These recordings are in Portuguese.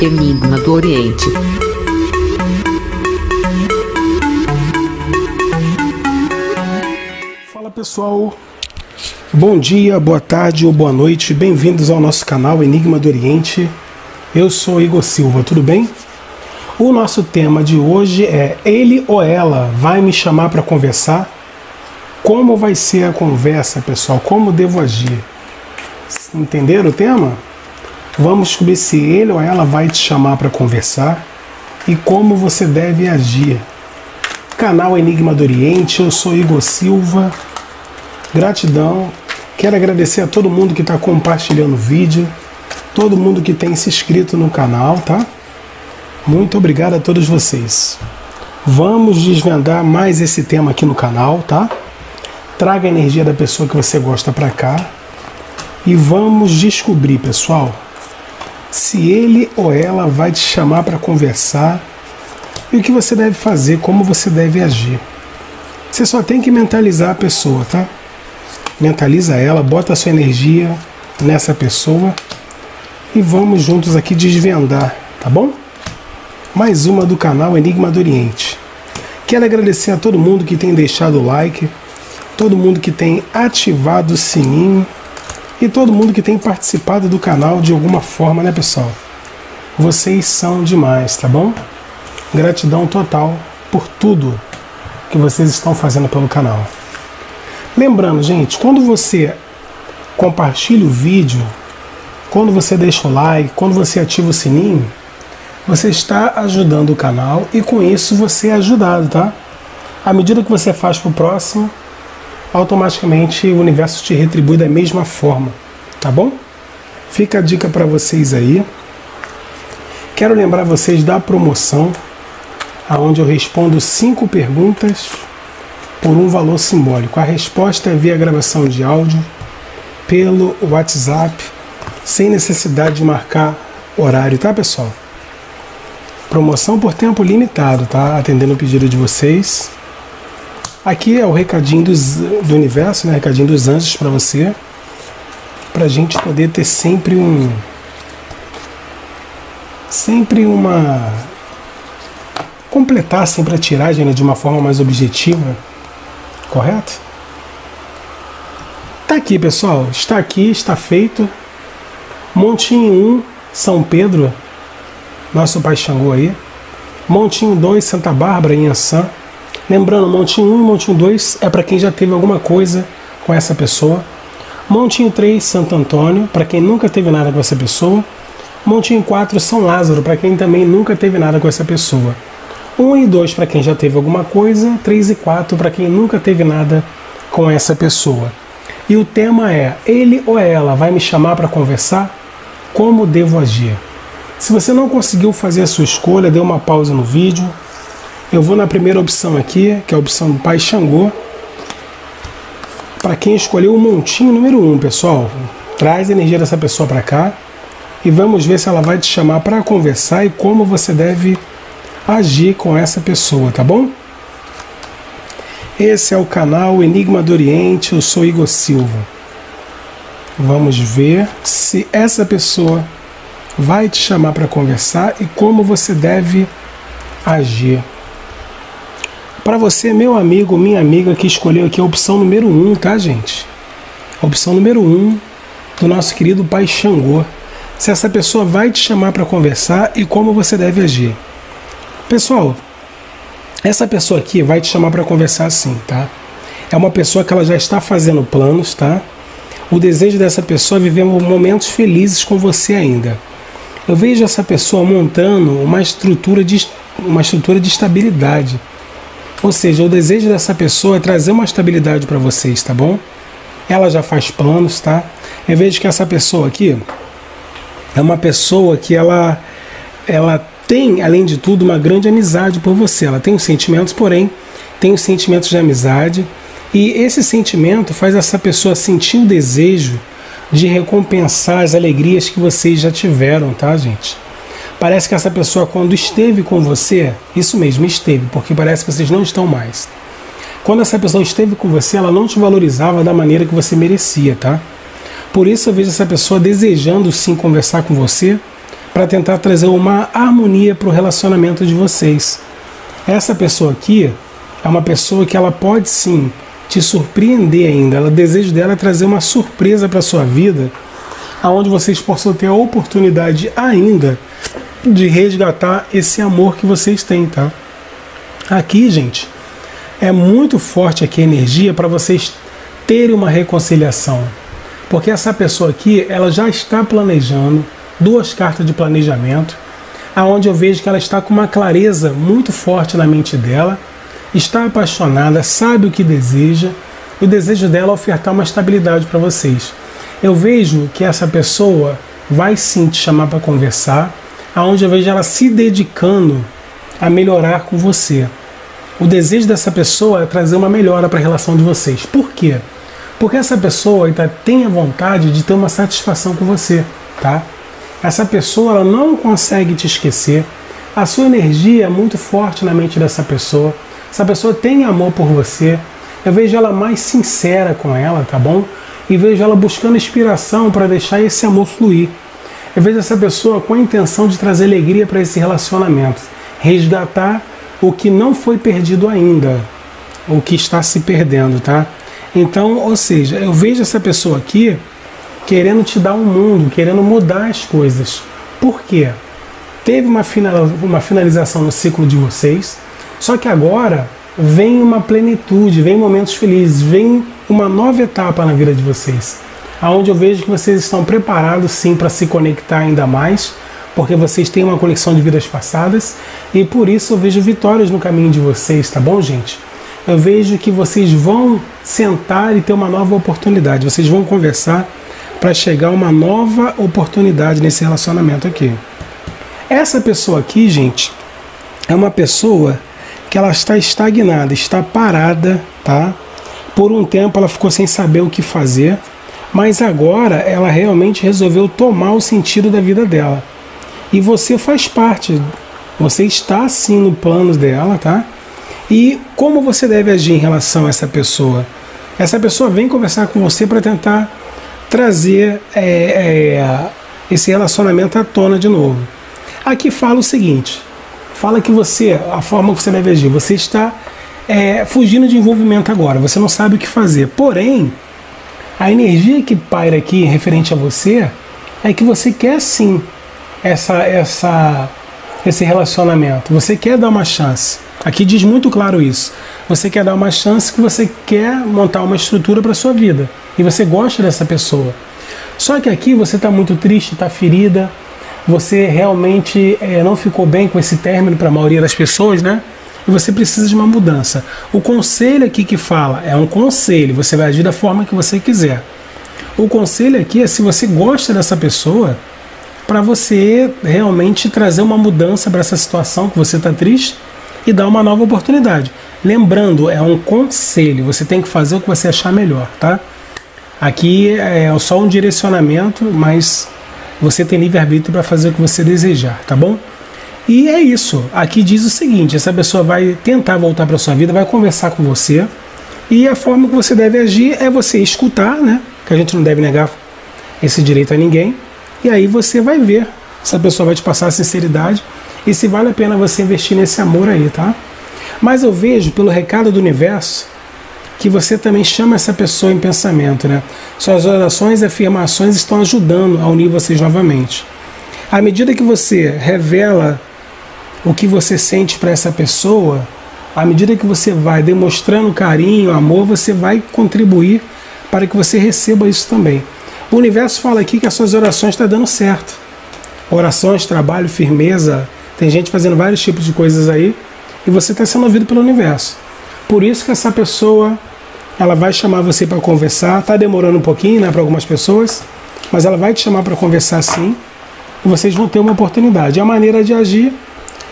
Enigma do Oriente. Fala pessoal, bom dia, boa tarde ou boa noite, bem-vindos ao nosso canal Enigma do Oriente. Eu sou Igor Silva, tudo bem? O nosso tema de hoje é Ele ou ela vai me chamar para conversar? Como vai ser a conversa, pessoal? Como devo agir? Entenderam o tema? Vamos descobrir se ele ou ela vai te chamar para conversar e como você deve agir. Canal Enigma do Oriente, eu sou Igor Silva. Gratidão. Quero agradecer a todo mundo que está compartilhando o vídeo, todo mundo que tem se inscrito no canal, tá? Muito obrigado a todos vocês. Vamos desvendar mais esse tema aqui no canal, tá? Traga a energia da pessoa que você gosta para cá e vamos descobrir, pessoal, se ele ou ela vai te chamar para conversar e o que você deve fazer, como você deve agir. Você só tem que mentalizar a pessoa, tá? Mentaliza ela, bota a sua energia nessa pessoa e vamos juntos aqui desvendar, tá bom? Mais uma do canal Enigma do Oriente. Quero agradecer a todo mundo que tem deixado o like, todo mundo que tem ativado o sininho e todo mundo que tem participado do canal de alguma forma, né, pessoal? Vocês são demais, tá bom? Gratidão total por tudo que vocês estão fazendo pelo canal. Lembrando, gente, quando você compartilha o vídeo, quando você deixa o like, quando você ativa o sininho, você está ajudando o canal e com isso você é ajudado, tá? À medida que você faz para o próximo, automaticamente o universo te retribui da mesma forma, tá bom? Fica a dica para vocês aí. Quero lembrar vocês da promoção, aonde eu respondo cinco perguntas por um valor simbólico. A resposta é via gravação de áudio pelo WhatsApp, sem necessidade de marcar horário, tá, pessoal? Promoção por tempo limitado, tá? Atendendo o pedido de vocês. Aqui é o recadinho dos, do universo, né? recadinho dos anjos para você, para a gente poder ter sempre um, sempre uma completar sempre a tiragem né, de uma forma mais objetiva, correto? Tá aqui, pessoal, está aqui, está feito. Montinho 1, São Pedro, nosso pai Xangô aí. Montinho 2, Santa Bárbara, em Ançã. Lembrando, montinho 1 e montinho 2 é para quem já teve alguma coisa com essa pessoa. Montinho 3, Santo Antônio, para quem nunca teve nada com essa pessoa. Montinho 4, São Lázaro, para quem também nunca teve nada com essa pessoa. 1 e 2 para quem já teve alguma coisa, 3 e 4 para quem nunca teve nada com essa pessoa. E o tema é: ele ou ela vai me chamar para conversar? Como devo agir? Se você não conseguiu fazer a sua escolha, dê uma pausa no vídeo, eu vou na primeira opção aqui, que é a opção do Pai Xangô. Para quem escolheu o montinho número 1, um, pessoal, traz a energia dessa pessoa para cá e vamos ver se ela vai te chamar para conversar e como você deve agir com essa pessoa, tá bom? Esse é o canal Enigma do Oriente, eu sou Igor Silva. Vamos ver se essa pessoa vai te chamar para conversar e como você deve agir. Para você, meu amigo, minha amiga que escolheu aqui a opção número 1, um, tá, gente? A opção número 1 um do nosso querido Pai Xangô. Se essa pessoa vai te chamar para conversar e como você deve agir. Pessoal, essa pessoa aqui vai te chamar para conversar assim, tá? É uma pessoa que ela já está fazendo planos, tá? O desejo dessa pessoa é viver momentos felizes com você ainda. Eu vejo essa pessoa montando uma estrutura de, uma estrutura de estabilidade ou seja, o desejo dessa pessoa é trazer uma estabilidade para vocês, tá bom? Ela já faz planos, tá? Eu vejo que essa pessoa aqui é uma pessoa que ela, ela tem, além de tudo, uma grande amizade por você. Ela tem os sentimentos, porém, tem os sentimentos de amizade. E esse sentimento faz essa pessoa sentir o desejo de recompensar as alegrias que vocês já tiveram, tá, gente? Parece que essa pessoa, quando esteve com você, isso mesmo, esteve, porque parece que vocês não estão mais. Quando essa pessoa esteve com você, ela não te valorizava da maneira que você merecia, tá? Por isso eu vejo essa pessoa desejando sim conversar com você, para tentar trazer uma harmonia para o relacionamento de vocês. Essa pessoa aqui é uma pessoa que ela pode sim te surpreender ainda. Ela desejo dela é trazer uma surpresa para sua vida, aonde vocês possam ter a oportunidade ainda de resgatar esse amor que vocês têm, tá? Aqui, gente, é muito forte aqui a energia para vocês terem uma reconciliação. Porque essa pessoa aqui, ela já está planejando duas cartas de planejamento, aonde eu vejo que ela está com uma clareza muito forte na mente dela, está apaixonada, sabe o que deseja, e o desejo dela é ofertar uma estabilidade para vocês. Eu vejo que essa pessoa vai sim te chamar para conversar, aonde eu vejo ela se dedicando a melhorar com você. O desejo dessa pessoa é trazer uma melhora para a relação de vocês. Por quê? Porque essa pessoa ainda tem a vontade de ter uma satisfação com você, tá? Essa pessoa ela não consegue te esquecer. A sua energia é muito forte na mente dessa pessoa. Essa pessoa tem amor por você. Eu vejo ela mais sincera com ela, tá bom? E vejo ela buscando inspiração para deixar esse amor fluir. Eu vejo essa pessoa com a intenção de trazer alegria para esse relacionamento, resgatar o que não foi perdido ainda, o que está se perdendo, tá? Então, ou seja, eu vejo essa pessoa aqui querendo te dar um mundo, querendo mudar as coisas. Por quê? Teve uma, final, uma finalização no ciclo de vocês, só que agora vem uma plenitude, vem momentos felizes, vem uma nova etapa na vida de vocês, aonde eu vejo que vocês estão preparados sim para se conectar ainda mais porque vocês têm uma conexão de vidas passadas e por isso eu vejo vitórias no caminho de vocês, tá bom, gente? Eu vejo que vocês vão sentar e ter uma nova oportunidade, vocês vão conversar para chegar a uma nova oportunidade nesse relacionamento aqui. Essa pessoa aqui, gente, é uma pessoa que ela está estagnada, está parada, tá? Por um tempo ela ficou sem saber o que fazer, mas agora ela realmente resolveu tomar o sentido da vida dela. E você faz parte, você está assim no plano dela, tá? E como você deve agir em relação a essa pessoa? Essa pessoa vem conversar com você para tentar trazer é, é, esse relacionamento à tona de novo. Aqui fala o seguinte: fala que você, a forma que você deve agir, você está é, fugindo de envolvimento agora, você não sabe o que fazer. Porém, a energia que paira aqui referente a você é que você quer sim essa, essa, esse relacionamento. Você quer dar uma chance. Aqui diz muito claro isso. Você quer dar uma chance que você quer montar uma estrutura para sua vida e você gosta dessa pessoa. Só que aqui você está muito triste, está ferida, você realmente é, não ficou bem com esse término para a maioria das pessoas, né? E você precisa de uma mudança. O conselho aqui que fala é um conselho, você vai agir da forma que você quiser. O conselho aqui é se você gosta dessa pessoa, para você realmente trazer uma mudança para essa situação que você está triste e dar uma nova oportunidade. Lembrando, é um conselho, você tem que fazer o que você achar melhor, tá? Aqui é só um direcionamento, mas você tem livre-arbítrio para fazer o que você desejar, tá bom? E é isso. Aqui diz o seguinte: essa pessoa vai tentar voltar para sua vida, vai conversar com você, e a forma que você deve agir é você escutar, né? Que a gente não deve negar esse direito a ninguém e aí você vai ver se a pessoa vai te passar a sinceridade e se vale a pena você investir nesse amor aí, tá? Mas eu vejo pelo recado do universo que você também chama essa pessoa em pensamento, né? Suas orações e afirmações estão ajudando a unir vocês novamente. À medida que você revela o que você sente para essa pessoa, à medida que você vai demonstrando carinho, amor, você vai contribuir para que você receba isso também. O universo fala aqui que as suas orações estão tá dando certo. Orações, trabalho, firmeza. Tem gente fazendo vários tipos de coisas aí e você está sendo ouvido pelo universo. Por isso que essa pessoa ela vai chamar você para conversar. Está demorando um pouquinho, né, para algumas pessoas, mas ela vai te chamar para conversar sim. E vocês vão ter uma oportunidade. É a maneira de agir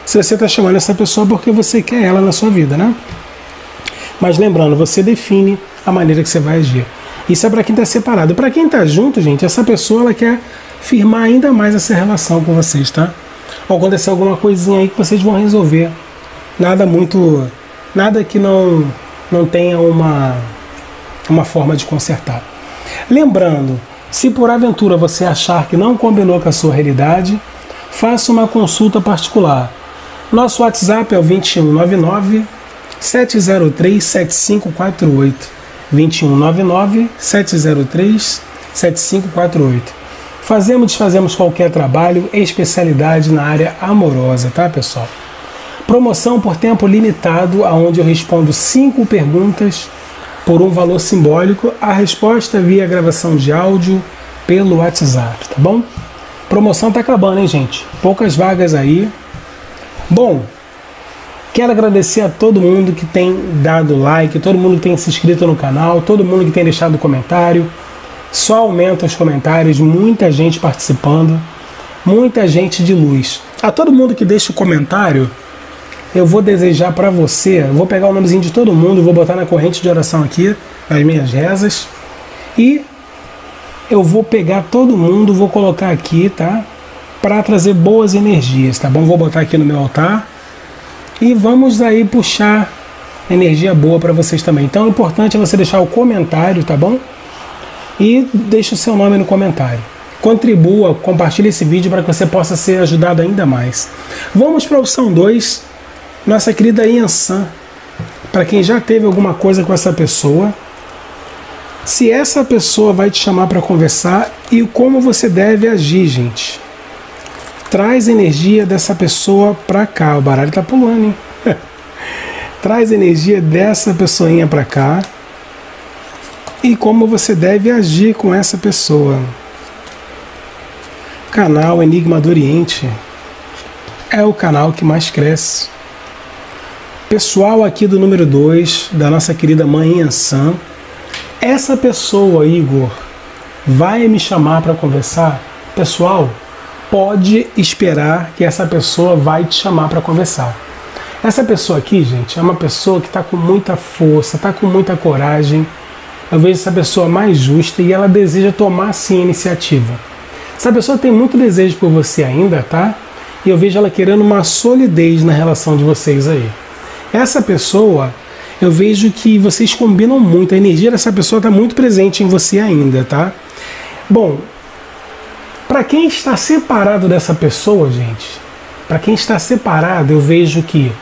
se você está chamando essa pessoa porque você quer ela na sua vida, né? Mas lembrando, você define a maneira que você vai agir. Isso é para quem está separado. Para quem está junto, gente, essa pessoa ela quer firmar ainda mais essa relação com vocês, tá? Ou acontecer alguma coisinha aí que vocês vão resolver. Nada muito. Nada que não, não tenha uma, uma forma de consertar. Lembrando, se por aventura você achar que não combinou com a sua realidade, faça uma consulta particular. Nosso WhatsApp é o 2199 703 7548. 2199 703 7548. Fazemos, desfazemos qualquer trabalho, especialidade na área amorosa, tá, pessoal? Promoção por tempo limitado, aonde eu respondo cinco perguntas por um valor simbólico, a resposta via gravação de áudio pelo WhatsApp, tá bom? Promoção tá acabando, hein, gente? Poucas vagas aí. Bom, quero agradecer a todo mundo que tem dado like, todo mundo que tem se inscrito no canal, todo mundo que tem deixado comentário. Só aumenta os comentários, muita gente participando, muita gente de luz. A todo mundo que deixa o comentário, eu vou desejar para você, vou pegar o nomezinho de todo mundo, vou botar na corrente de oração aqui, nas minhas rezas, e eu vou pegar todo mundo, vou colocar aqui, tá? Para trazer boas energias, tá bom? Vou botar aqui no meu altar e vamos aí puxar energia boa para vocês também. Então, o importante é você deixar o comentário, tá bom? E deixe o seu nome no comentário. Contribua, compartilhe esse vídeo para que você possa ser ajudado ainda mais. Vamos para a opção 2 nossa querida Yansan, para quem já teve alguma coisa com essa pessoa, se essa pessoa vai te chamar para conversar e como você deve agir, gente. Traz energia dessa pessoa para cá. O baralho tá pulando, hein? Traz energia dessa pessoinha para cá. E como você deve agir com essa pessoa. Canal Enigma do Oriente é o canal que mais cresce pessoal aqui do número 2, da nossa querida mãe Ansan, essa pessoa, Igor, vai me chamar para conversar? Pessoal, pode esperar que essa pessoa vai te chamar para conversar. Essa pessoa aqui, gente, é uma pessoa que está com muita força, está com muita coragem. Eu vejo essa pessoa mais justa e ela deseja tomar sim a iniciativa. Essa pessoa tem muito desejo por você ainda, tá? E eu vejo ela querendo uma solidez na relação de vocês aí. Essa pessoa, eu vejo que vocês combinam muito, a energia dessa pessoa está muito presente em você ainda, tá? Bom, para quem está separado dessa pessoa, gente, para quem está separado, eu vejo que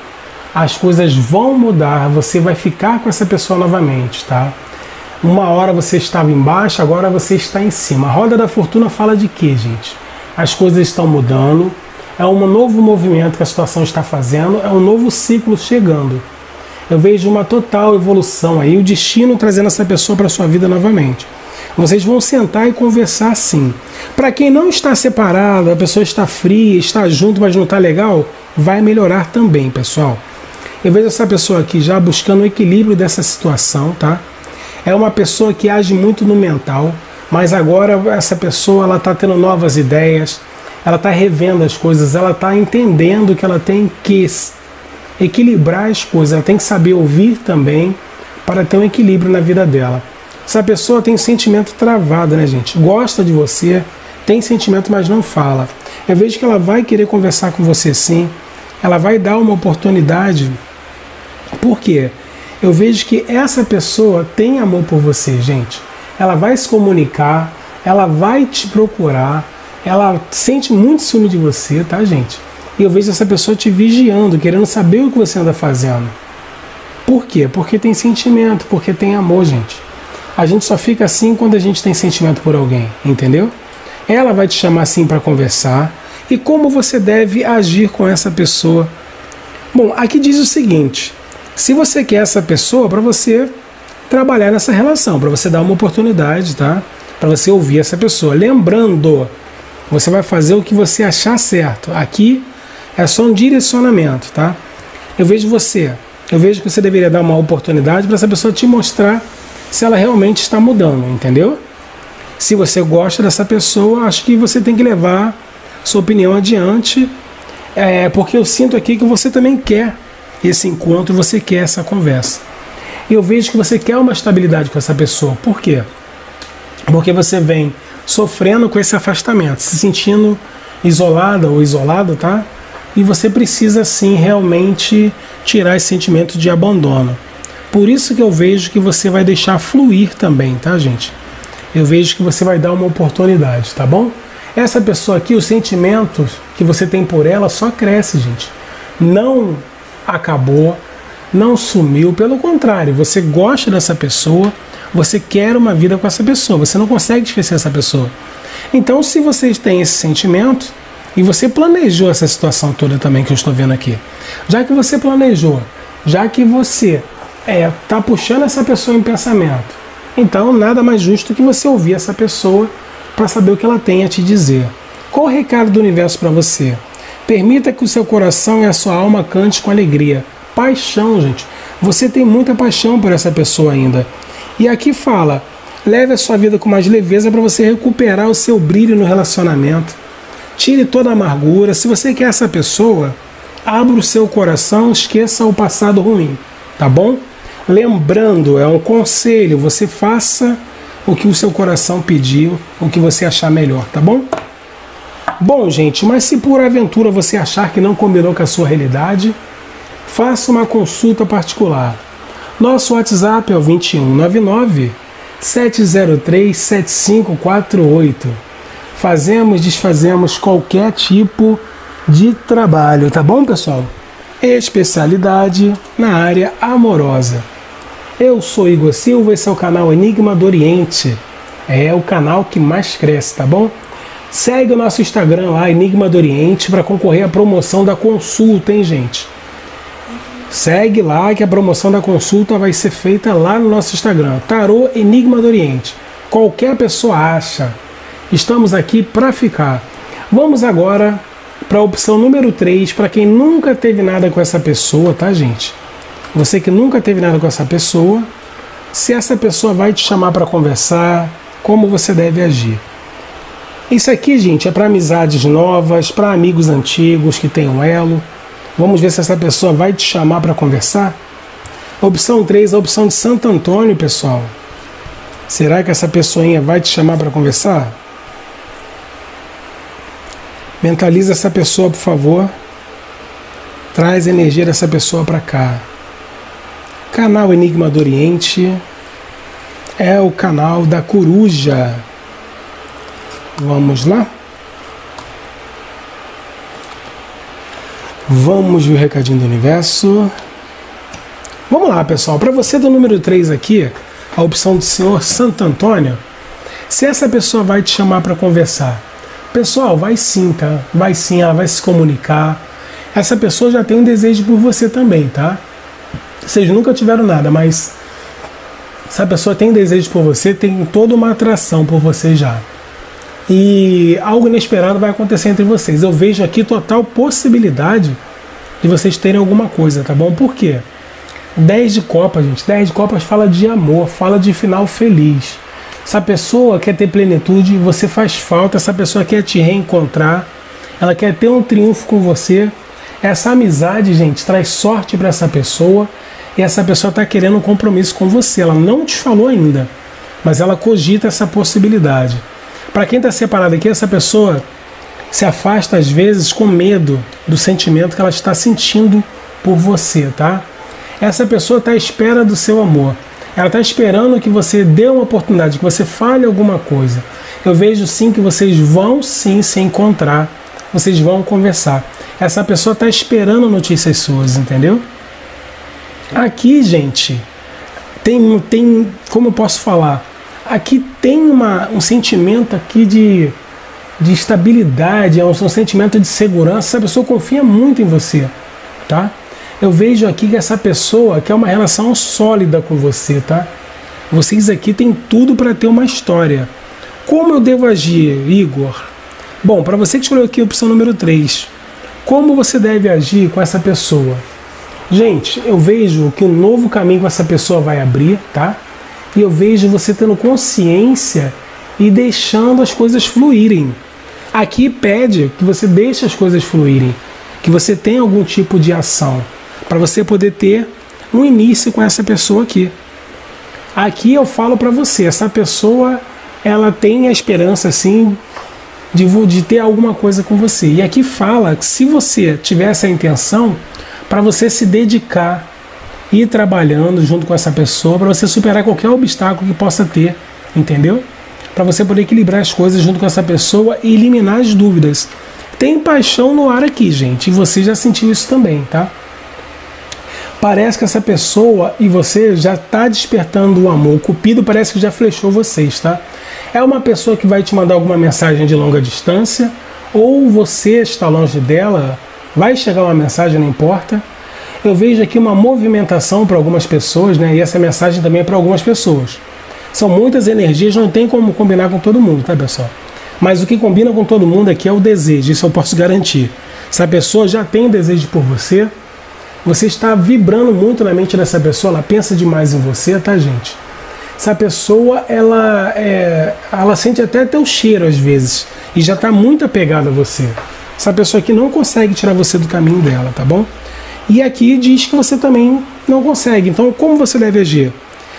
as coisas vão mudar, você vai ficar com essa pessoa novamente, tá? Uma hora você estava embaixo, agora você está em cima. A roda da fortuna fala de quê, gente? As coisas estão mudando, é um novo movimento que a situação está fazendo, é um novo ciclo chegando. Eu vejo uma total evolução aí, o destino trazendo essa pessoa para sua vida novamente. Vocês vão sentar e conversar sim. Para quem não está separado, a pessoa está fria, está junto, mas não está legal, vai melhorar também, pessoal. Eu vejo essa pessoa aqui já buscando o equilíbrio dessa situação, tá? É uma pessoa que age muito no mental, mas agora essa pessoa ela está tendo novas ideias, ela está revendo as coisas, ela está entendendo que ela tem que equilibrar as coisas, ela tem que saber ouvir também para ter um equilíbrio na vida dela. Essa pessoa tem sentimento travado, né, gente? Gosta de você, tem sentimento, mas não fala. Eu vejo que ela vai querer conversar com você sim, ela vai dar uma oportunidade. Por quê? Eu vejo que essa pessoa tem amor por você, gente. Ela vai se comunicar, ela vai te procurar, ela sente muito ciúme de você, tá, gente? E eu vejo essa pessoa te vigiando, querendo saber o que você anda fazendo. Por quê? Porque tem sentimento, porque tem amor, gente. A gente só fica assim quando a gente tem sentimento por alguém, entendeu? Ela vai te chamar assim para conversar e como você deve agir com essa pessoa. Bom, aqui diz o seguinte: se você quer essa pessoa, para você trabalhar nessa relação, para você dar uma oportunidade, tá? Para você ouvir essa pessoa. Lembrando, você vai fazer o que você achar certo. Aqui é só um direcionamento, tá? Eu vejo você, eu vejo que você deveria dar uma oportunidade para essa pessoa te mostrar se ela realmente está mudando, entendeu? Se você gosta dessa pessoa, acho que você tem que levar sua opinião adiante, é, porque eu sinto aqui que você também quer esse encontro, você quer essa conversa. Eu vejo que você quer uma estabilidade com essa pessoa. Por quê? Porque você vem sofrendo com esse afastamento, se sentindo isolada ou isolado, tá? E você precisa sim realmente tirar esse sentimento de abandono. Por isso que eu vejo que você vai deixar fluir também, tá, gente? Eu vejo que você vai dar uma oportunidade, tá bom? Essa pessoa aqui, os sentimentos que você tem por ela só cresce, gente. Não acabou, não sumiu, pelo contrário, você gosta dessa pessoa, você quer uma vida com essa pessoa, você não consegue esquecer essa pessoa. Então, se vocês têm esse sentimento e você planejou essa situação toda também que eu estou vendo aqui, já que você planejou, já que você é, tá puxando essa pessoa em pensamento, então nada mais justo que você ouvir essa pessoa para saber o que ela tem a te dizer. Qual o recado do universo para você? Permita que o seu coração e a sua alma cante com alegria. Paixão, gente. Você tem muita paixão por essa pessoa ainda. E aqui fala: leve a sua vida com mais leveza para você recuperar o seu brilho no relacionamento. Tire toda a amargura. Se você quer essa pessoa, abra o seu coração, esqueça o passado ruim, tá bom? Lembrando, é um conselho, você faça o que o seu coração pediu, o que você achar melhor, tá bom? Bom, gente, mas se por aventura você achar que não combinou com a sua realidade, faça uma consulta particular. Nosso WhatsApp é o 2199 703 7548. Fazemos, desfazemos qualquer tipo de trabalho, tá bom, pessoal? Especialidade na área amorosa. Eu sou Igor Silva, esse é o canal Enigma do Oriente. É o canal que mais cresce, tá bom? Segue o nosso Instagram lá, Enigma do Oriente, para concorrer à promoção da consulta, hein, gente? Segue lá que a promoção da consulta vai ser feita lá no nosso Instagram, Tarô Enigma do Oriente. Qualquer pessoa acha. Estamos aqui para ficar. Vamos agora para a opção número 3, para quem nunca teve nada com essa pessoa, tá, gente? Você que nunca teve nada com essa pessoa, se essa pessoa vai te chamar para conversar, como você deve agir. Isso aqui, gente, é para amizades novas, para amigos antigos que têm um elo. Vamos ver se essa pessoa vai te chamar para conversar. Opção 3, a opção de Santo Antônio, pessoal. Será que essa pessoinha vai te chamar para conversar? Mentaliza essa pessoa, por favor. Traz a energia dessa pessoa para cá. Canal Enigma do Oriente é o canal da coruja. Vamos lá? Vamos ver o recadinho do universo. Vamos lá, pessoal. Para você do número 3 aqui, a opção do senhor Santo Antônio, se essa pessoa vai te chamar para conversar. Pessoal, vai sim, tá? Vai sim, ela vai se comunicar. Essa pessoa já tem um desejo por você também, tá? Vocês nunca tiveram nada, mas se a pessoa tem desejo por você, tem toda uma atração por você já. E algo inesperado vai acontecer entre vocês. Eu vejo aqui total possibilidade de vocês terem alguma coisa, tá bom? Por quê? 10 de copas, gente. 10 de copas fala de amor, fala de final feliz. Essa pessoa quer ter plenitude, você faz falta, essa pessoa quer te reencontrar, ela quer ter um triunfo com você. Essa amizade, gente, traz sorte para essa pessoa e essa pessoa está querendo um compromisso com você. Ela não te falou ainda, mas ela cogita essa possibilidade. Para quem está separado aqui, essa pessoa se afasta às vezes com medo do sentimento que ela está sentindo por você, tá? Essa pessoa está à espera do seu amor. Ela está esperando que você dê uma oportunidade, que você fale alguma coisa. Eu vejo sim que vocês vão sim se encontrar, vocês vão conversar. Essa pessoa está esperando notícias suas, entendeu? Aqui, gente, tem, tem como eu posso falar? Aqui tem uma, um sentimento aqui de, de estabilidade, é um, um sentimento de segurança. Essa pessoa confia muito em você, tá? Eu vejo aqui que essa pessoa quer uma relação sólida com você, tá? Vocês aqui têm tudo para ter uma história. Como eu devo agir, Igor? Bom, para você que escolheu aqui a opção número 3, como você deve agir com essa pessoa? Gente, eu vejo que um novo caminho com essa pessoa vai abrir, tá? E eu vejo você tendo consciência e deixando as coisas fluírem. Aqui pede que você deixe as coisas fluírem, que você tenha algum tipo de ação para você poder ter um início com essa pessoa aqui. Aqui eu falo para você, essa pessoa ela tem a esperança assim de, de ter alguma coisa com você. E aqui fala que se você tiver essa intenção, para você se dedicar ir trabalhando junto com essa pessoa para você superar qualquer obstáculo que possa ter, entendeu? para você poder equilibrar as coisas junto com essa pessoa e eliminar as dúvidas. Tem paixão no ar aqui, gente, e você já sentiu isso também, tá? Parece que essa pessoa e você já está despertando o amor. O cupido parece que já flechou vocês, tá? É uma pessoa que vai te mandar alguma mensagem de longa distância, ou você está longe dela, vai chegar uma mensagem, não importa. Eu vejo aqui uma movimentação para algumas pessoas, né? E essa mensagem também é para algumas pessoas. São muitas energias, não tem como combinar com todo mundo, tá, pessoal? Mas o que combina com todo mundo aqui é o desejo, isso eu posso garantir. Se a pessoa já tem desejo por você, você está vibrando muito na mente dessa pessoa, ela pensa demais em você, tá, gente? Essa pessoa, ela, é, ela sente até teu cheiro às vezes e já está muito apegada a você. Essa pessoa aqui não consegue tirar você do caminho dela, tá bom? E aqui diz que você também não consegue. Então, como você deve agir?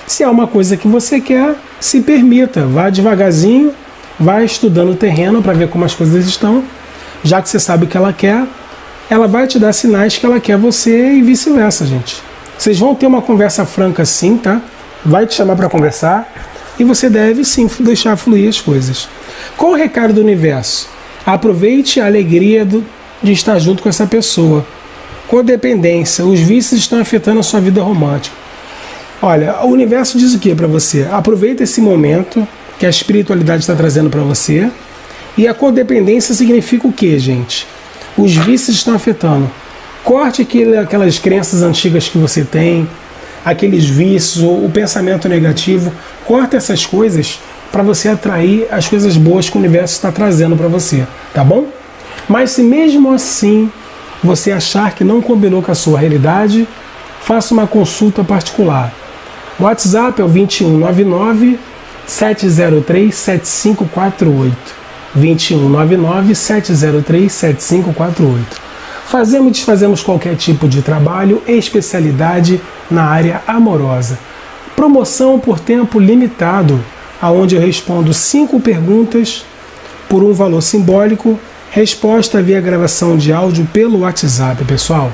Se é uma coisa que você quer, se permita, vá devagarzinho, vá estudando o terreno para ver como as coisas estão. Já que você sabe o que ela quer, ela vai te dar sinais que ela quer você e vice-versa, gente. Vocês vão ter uma conversa franca sim, tá? Vai te chamar para conversar e você deve sim deixar fluir as coisas. Qual o recado do universo? Aproveite a alegria do, de estar junto com essa pessoa. Codependência. Os vícios estão afetando a sua vida romântica. Olha, o universo diz o que para você? Aproveita esse momento que a espiritualidade está trazendo para você. E a codependência significa o que, gente? Os vícios estão afetando. Corte aquele, aquelas crenças antigas que você tem, aqueles vícios, o, pensamento negativo. Corta essas coisas para você atrair as coisas boas que o universo está trazendo para você, tá bom? Mas se mesmo assim você achar que não combinou com a sua realidade, faça uma consulta particular. WhatsApp é o 2199 703 7548. 2199 703 7548. Fazemos e desfazemos qualquer tipo de trabalho, especialidade na área amorosa. Promoção por tempo limitado, aonde eu respondo cinco perguntas por um valor simbólico, resposta via gravação de áudio pelo WhatsApp, pessoal.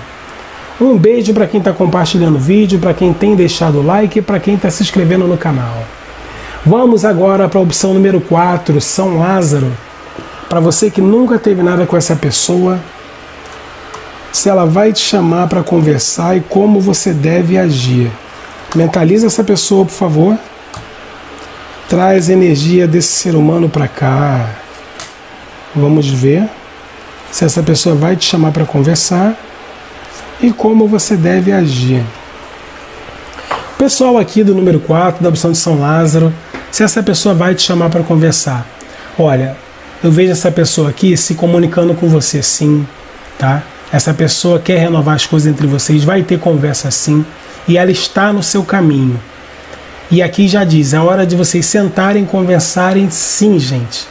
Um beijo para quem está compartilhando o vídeo, para quem tem deixado o like e para quem está se inscrevendo no canal. Vamos agora para a opção número 4, São Lázaro. Para você que nunca teve nada com essa pessoa, se ela vai te chamar para conversar e como você deve agir. Mentaliza essa pessoa, por favor. Traz energia desse ser humano para cá. Vamos ver se essa pessoa vai te chamar para conversar e como você deve agir. Pessoal aqui do número 4, da opção de São Lázaro, se essa pessoa vai te chamar para conversar. Olha, eu vejo essa pessoa aqui se comunicando com você sim, tá? Essa pessoa quer renovar as coisas entre vocês, vai ter conversa sim, e ela está no seu caminho. E aqui já diz, é hora de vocês sentarem conversarem sim, gente.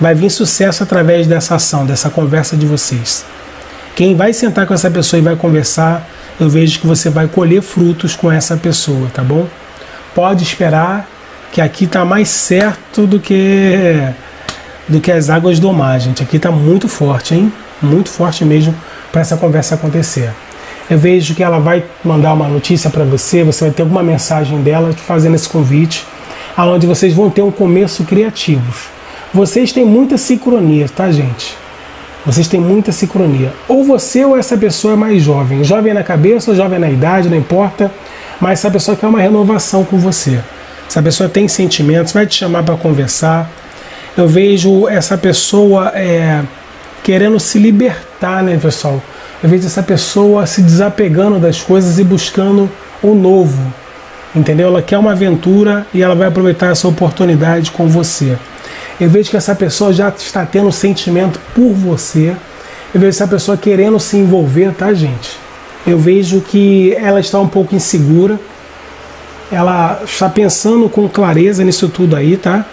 Vai vir sucesso através dessa ação, dessa conversa de vocês. Quem vai sentar com essa pessoa e vai conversar, eu vejo que você vai colher frutos com essa pessoa, tá bom? Pode esperar que aqui está mais certo do que do que as águas do mar, gente. Aqui está muito forte, hein? Muito forte mesmo para essa conversa acontecer. Eu vejo que ela vai mandar uma notícia para você, você vai ter alguma mensagem dela te fazendo esse convite, aonde vocês vão ter um começo criativo. Vocês têm muita sincronia, tá, gente? Vocês têm muita sincronia. Ou você ou essa pessoa é mais jovem. Jovem na cabeça jovem na idade, não importa. Mas essa pessoa quer uma renovação com você. Essa pessoa tem sentimentos, vai te chamar para conversar eu vejo essa pessoa é, querendo se libertar, né, pessoal? Eu vejo essa pessoa se desapegando das coisas e buscando o novo, entendeu? Ela quer uma aventura e ela vai aproveitar essa oportunidade com você. Eu vejo que essa pessoa já está tendo sentimento por você. Eu vejo essa pessoa querendo se envolver, tá, gente? Eu vejo que ela está um pouco insegura. Ela está pensando com clareza nisso tudo aí, tá?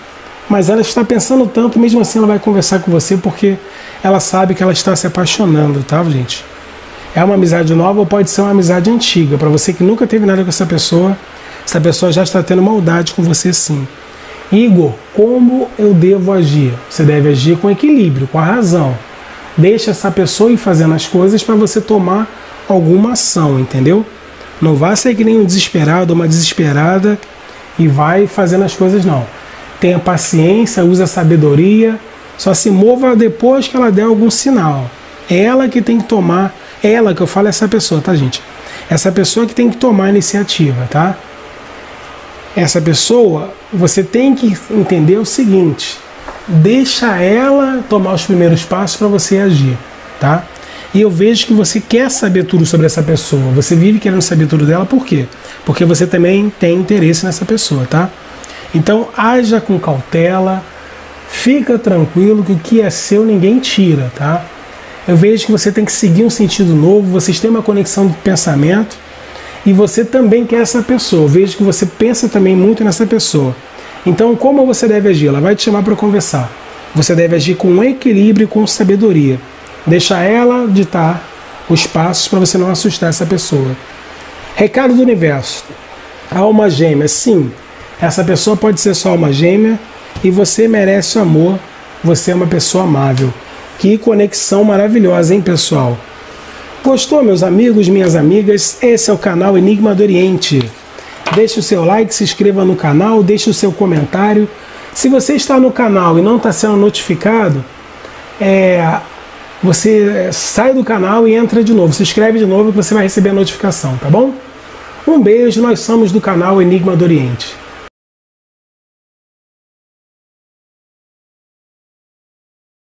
Mas ela está pensando tanto, mesmo assim ela vai conversar com você porque ela sabe que ela está se apaixonando, tá, gente? É uma amizade nova ou pode ser uma amizade antiga. Para você que nunca teve nada com essa pessoa, essa pessoa já está tendo maldade com você sim. Igor, como eu devo agir? Você deve agir com equilíbrio, com a razão. Deixa essa pessoa ir fazendo as coisas para você tomar alguma ação, entendeu? Não vá ser que nem um desesperado ou uma desesperada e vai fazendo as coisas, não tenha paciência, use a sabedoria, só se mova depois que ela der algum sinal. É ela que tem que tomar, é ela que eu falo é essa pessoa, tá, gente? Essa pessoa que tem que tomar a iniciativa, tá? Essa pessoa, você tem que entender o seguinte: deixa ela tomar os primeiros passos para você agir, tá? E eu vejo que você quer saber tudo sobre essa pessoa. Você vive querendo saber tudo dela, por quê? Porque você também tem interesse nessa pessoa, tá? Então, haja com cautela, fica tranquilo que o que é seu ninguém tira, tá? Eu vejo que você tem que seguir um sentido novo, vocês têm uma conexão de pensamento e você também quer essa pessoa. Eu vejo que você pensa também muito nessa pessoa. Então, como você deve agir? Ela vai te chamar para conversar. Você deve agir com equilíbrio e com sabedoria. Deixa ela ditar os passos para você não assustar essa pessoa. Recado do universo. Alma gêmea, sim. Essa pessoa pode ser só alma gêmea e você merece o amor. Você é uma pessoa amável. Que conexão maravilhosa, hein, pessoal? Gostou, meus amigos, minhas amigas? Esse é o canal Enigma do Oriente. Deixe o seu like, se inscreva no canal, deixe o seu comentário. Se você está no canal e não está sendo notificado, é, você sai do canal e entra de novo. Se inscreve de novo que você vai receber a notificação, tá bom? Um beijo, nós somos do canal Enigma do Oriente.